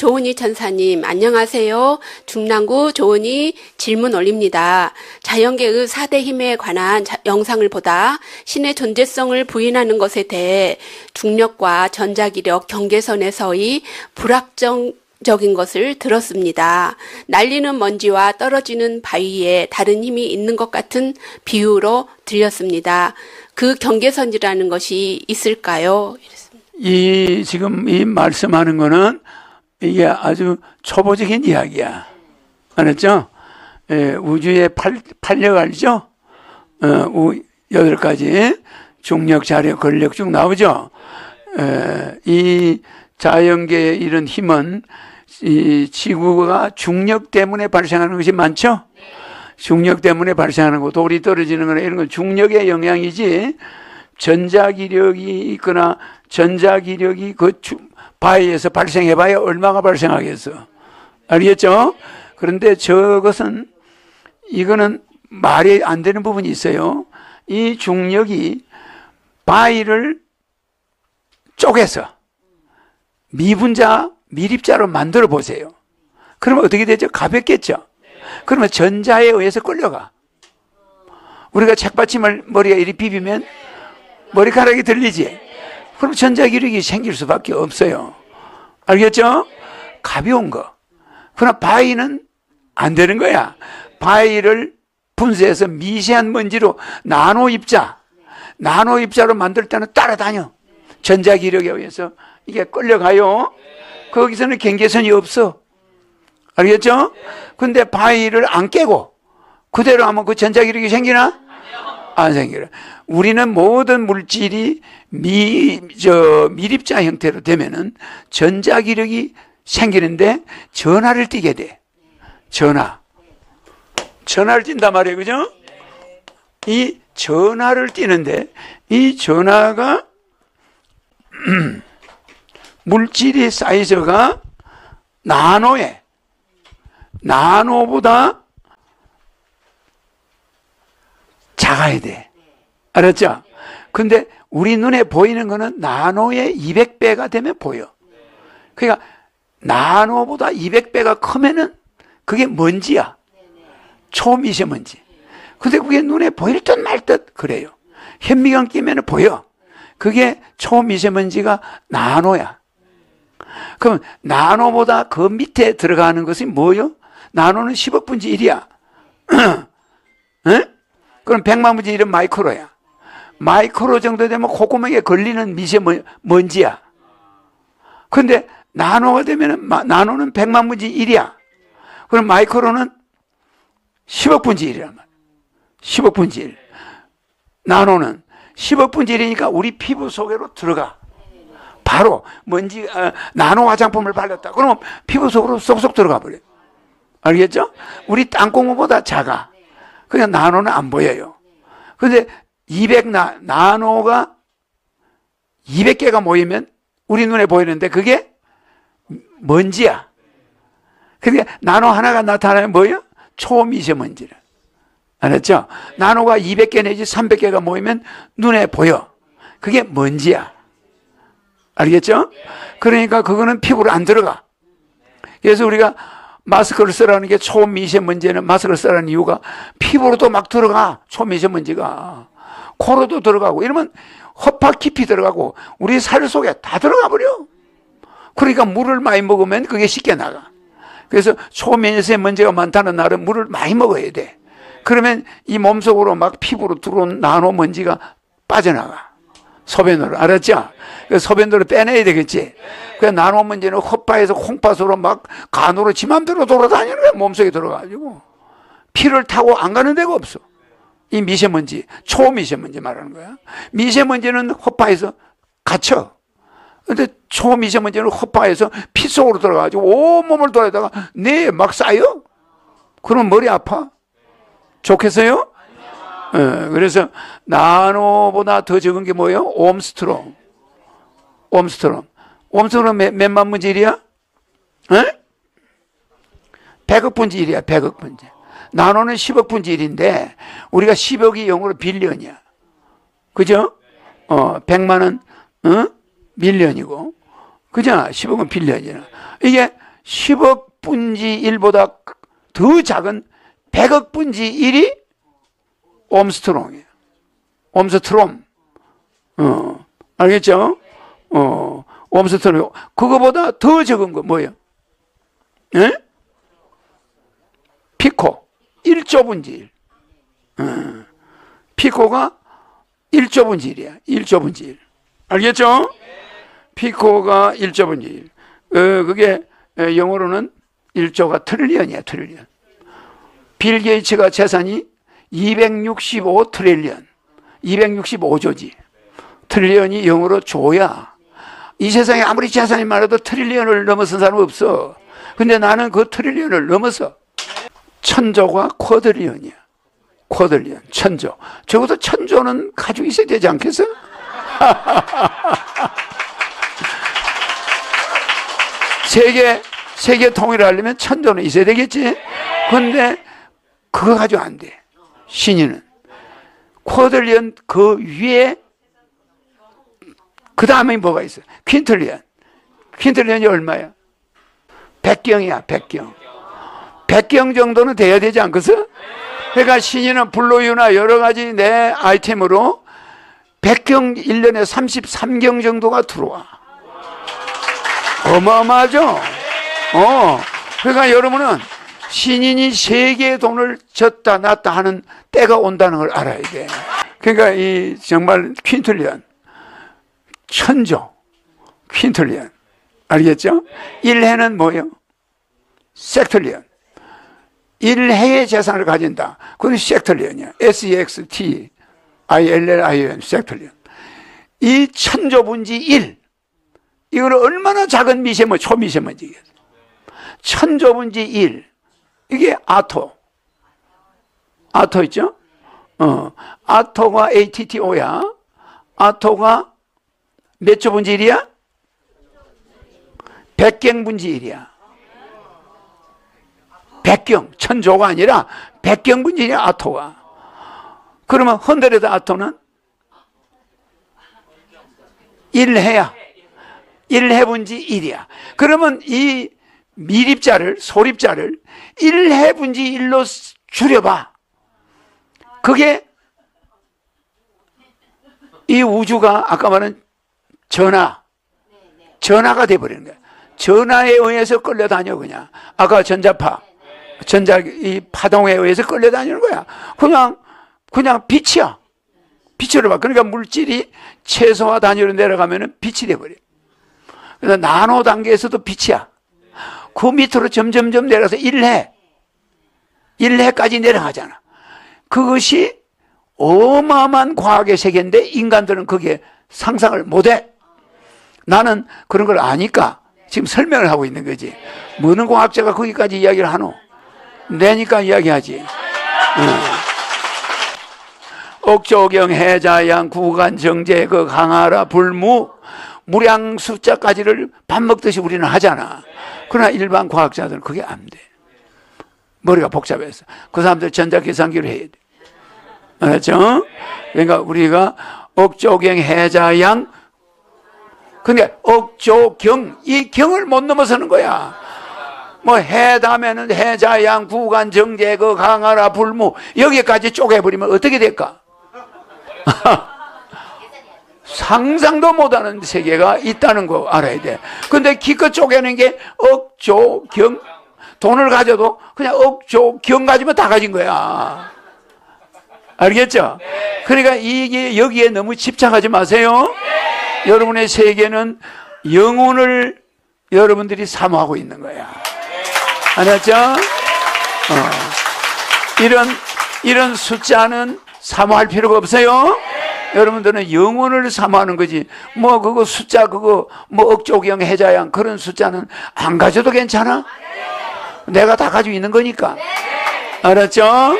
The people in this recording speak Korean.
조은희 천사님, 안녕하세요. 중랑구 조은희 질문 올립니다. 자연계의 4대 힘에 관한 자, 영상을 보다 신의 존재성을 부인하는 것에 대해 중력과 전자기력 경계선에서의 불확정 적인 것을 들었습니다. 날리는 먼지와 떨어지는 바위에 다른 힘이 있는 것 같은 비유로 들렸습니다. 그 경계선이라는 것이 있을까요? 이 지금 이 말씀하는 거는 이게 아주 초보적인 이야기야. 알았죠? 예, 우주의 팔, 팔력 알죠? 어, 우, 여덟 가지 중력, 자력, 권력 쭉 나오죠? 예, 이 자연계의 이런 힘은 이 지구가 중력 때문에 발생하는 것이 많죠? 중력 때문에 발생하는 거, 돌이 떨어지는 거나 이런 건 중력의 영향이지, 전자기력이 있거나 전자기력이 그 바위에서 발생해봐야 얼마가 발생하겠어. 알겠죠? 그런데 저것은, 이거는 말이 안 되는 부분이 있어요. 이 중력이 바위를 쪼개서 미분자 미립자로 만들어 보세요. 그러면 어떻게 되죠? 가볍겠죠? 그러면 전자에 의해서 끌려가. 우리가 책받침을 머리에 이리 비비면 머리카락이 들리지? 그럼 전자기력이 생길 수밖에 없어요. 알겠죠? 가벼운 거. 그러나 바위는 안 되는 거야. 바위를 분쇄해서 미세한 먼지로 나노 입자, 나노 입자로 만들 때는 따라다녀. 전자기력에 의해서 이게 끌려가요. 거기서는 경계선이 없어. 알겠죠? 근데 바위를 안 깨고 그대로 하면 그 전자기력이 생기나? 안 생기라. 우리는 모든 물질이 미, 저, 미립자 형태로 되면은 전자기력이 생기는데 전하를 띠게 돼. 전하. 전하를 띈단 말이에요. 그죠? 이 전하를 띠는데 이 전하가 물질의 사이즈가 나노에 나노보다 작아야 돼. 알았죠? 근데 우리 눈에 보이는 거는 나노의 200배가 되면 보여. 그러니까 나노보다 200배가 크면은 그게 먼지야. 초미세먼지. 근데 그게 눈에 보일 듯 말 듯 그래요. 현미경 끼면 보여. 그게 초미세먼지가 나노야. 그럼 나노보다 그 밑에 들어가는 것이 뭐요? 나노는 10억 분지 1이야. 에? 그럼 100만 분지 1은 마이크로야. 마이크로 정도 되면 콧구멍에 걸리는 미세먼지야. 근데 나노가 되면 나노는 100만 분지 1이야. 그럼 마이크로는 10억 분지 1이란 말이야. 10억 분지 1. 나노는 10억 분지 1이니까 우리 피부 속으로 들어가. 바로 먼지 어, 나노 화장품을 발랐다. 그러면 피부 속으로 쏙쏙 들어가 버려. 알겠죠? 우리 땅콩보다 작아. 그냥 나노는 안 보여요. 근데 200 나, 나노가 200개가 모이면 우리 눈에 보이는데 그게 먼지야. 그러니까 나노 하나가 나타나면 뭐예요? 초미세먼지를. 알았죠? 나노가 200개 내지 300개가 모이면 눈에 보여. 그게 먼지야. 알겠죠? 그러니까 그거는 피부로 안 들어가. 그래서 우리가 마스크를 쓰라는 게 초미세먼지는 마스크를 쓰라는 이유가 피부로도 막 들어가. 초미세먼지가. 코로도 들어가고 이러면 허파 깊이 들어가고 우리 살 속에 다 들어가 버려. 그러니까 물을 많이 먹으면 그게 쉽게 나가. 그래서 초미세먼지가 많다는 날은 물을 많이 먹어야 돼. 그러면 이 몸속으로 막 피부로 들어온 나노 먼지가 빠져나가. 소변으로. 알았죠? 소변으로 빼내야 되겠지. 그 나노 먼지는 헛바에서 콩팥으로 막 간으로 지 맘대로 돌아다니는 거야. 몸속에 들어가지고. 피를 타고 안 가는 데가 없어. 이 미세먼지, 초미세먼지 말하는 거야. 미세먼지는 헛바에서 갇혀. 근데 초미세먼지는 허파에서 피 속으로 들어가가지고 온몸을 돌아다가 뇌에 막 쌓여? 그럼 머리 아파? 좋겠어요? 네, 그래서 나노보다 더 적은 게 뭐예요? 옴스트롱. 옴스트롱. 옴스트롱 몇, 몇만 분지 1이야? 에? 100억 분지 1이야, 100억 분지. 나노는 10억 분지 1인데, 우리가 10억이 영어로 billion이야. 그죠? 어, 100만은, 어? 밀리언이고. 그죠? 10억은 빌리언이야. 이게 10억 분지 1보다 더 작은 100억 분지 1이 옴스트롱이에요. 옴스트롬. 어, 알겠죠? 어, 옴스트롬. 그거보다 더 적은 거 뭐예요? 예? 피코. 1조 분지 1. 어, 피코가 1조 분지 1이야. 1조 분지 1. 알겠죠? 피코가 1조 분지 1. 어, 그게 영어로는 1조가 trillion이야, trillion. 빌 게이츠가 재산이 265 trillion. 265조지. trillion이 영어로 조야. 이 세상에 아무리 재산이 많아도 trillion을 넘어선 사람 없어. 근데 나는 그 트릴리언을 넘어서 천조가 쿼드리언이야. 쿼드리언, 천조. 적어도 천조는 가지고 있어야 되지 않겠어? 세계, 세계 통일을 하려면 천조는 있어야 되겠지? 근데 그거 가지고 안 돼. 신인은. 쿼들리언 그 위에 그 다음에 뭐가 있어? 퀸틀리언. 퀸틀리언이 얼마야? 백경이야, 백경. 백경 정도는 돼야 되지 않겠어? 그러니까 신인은 블루유나 여러 가지 내 아이템으로 백경 1년에 33경 정도가 들어와. 어마어마하죠? 어. 그러니까 여러분은 신인이 세계의 돈을 졌다 놨다 하는 때가 온다는 걸 알아야 돼. 그러니까 이 정말 퀸틀리언, 천조, 퀸틀리언. 알겠죠? 1해는 뭐예요? 섹틀리언. 1해의 재산을 가진다. 그건 섹틀리언이야. S-E-X-T, I-L-L-I-O-N, 섹틀리언. 이 천조 분지 1. 이거는 얼마나 작은 미세먼, 초미세먼지겠어. 천조 분지 1. 이게 아토. 아토 있죠? 어. 아토가 ATTO야. 아토가 몇 조분지 1이야? 백경 분지 1이야. 백경, 천조가 아니라 백경 분지 1이야, 아토가. 그러면 헌드레드 아토는 1해야. 1해분지 1이야. 그러면 이 미립자를, 소립자를 1해분지 1로 줄여봐. 그게 이 우주가 아까 말한 전화, 전화가 돼버리는 거야. 전화에 의해서 끌려다녀, 그냥. 아까 전자파, 전자, 이 파동에 의해서 끌려다니는 거야. 그냥, 그냥 빛이야. 빛으로 봐. 그러니까 물질이 최소화 단위로 내려가면 빛이 돼버려. 그래서 나노 단계에서도 빛이야. 그 밑으로 점점점 내려서 1해, 1해까지 내려가잖아. 그것이 어마어마한 과학의 세계인데 인간들은 그게 상상을 못해. 나는 그런 걸 아니까 지금 설명을 하고 있는 거지. 무는 과학자가 거기까지 이야기를 하노? 내니까 이야기하지. 어. 옥조경 해자양 구간 정제 그 강하라 불무 무량 숫자까지를 밥 먹듯이 우리는 하잖아. 그러나 일반 과학자들은 그게 안 돼. 머리가 복잡해서. 그 사람들 전자계산기를 해야 돼. 알았죠? 그러니까 우리가 억조경 해자양 근데 억조경 이 경을 못 넘어서는 거야. 뭐 해담에는 해자양 구간 정제 그 강하라 불무 여기까지 쪼개버리면 어떻게 될까? 상상도 못하는 세계가 있다는 거 알아야 돼. 근데 기껏 쪼개는 게 억조 경 돈을 가져도 그냥 억조 경 가지면 다 가진 거야. 알겠죠? 그러니까 이게 여기에 너무 집착하지 마세요. 여러분의 세계는 영혼을 여러분들이 사모하고 있는 거야. 알았죠? 어. 이런 이런 숫자는 사모할 필요가 없어요. 여러분들은 영혼을 사모하는 거지. 뭐 그거 숫자 그거 뭐 억조경 해자양 그런 숫자는 안 가져도 괜찮아. 내가 다 가지고 있는 거니까. 알았죠?